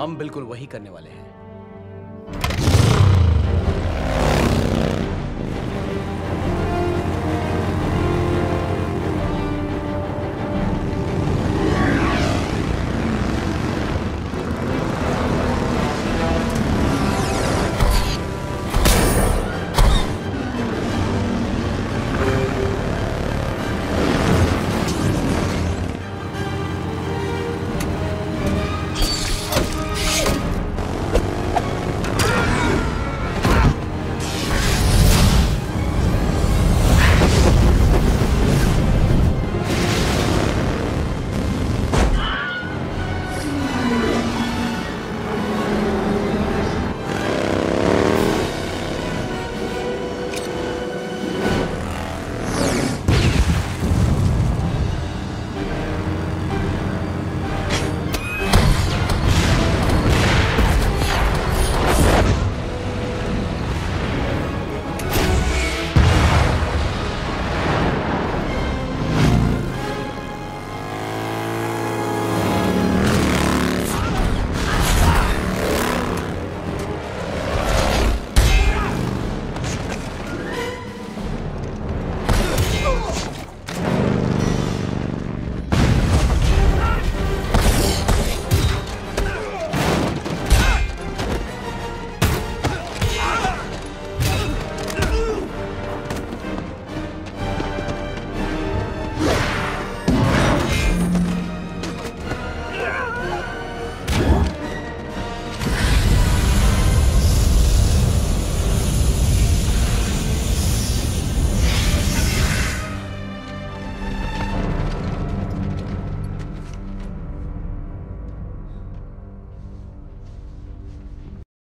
हम बिल्कुल वही करने वाले हैं।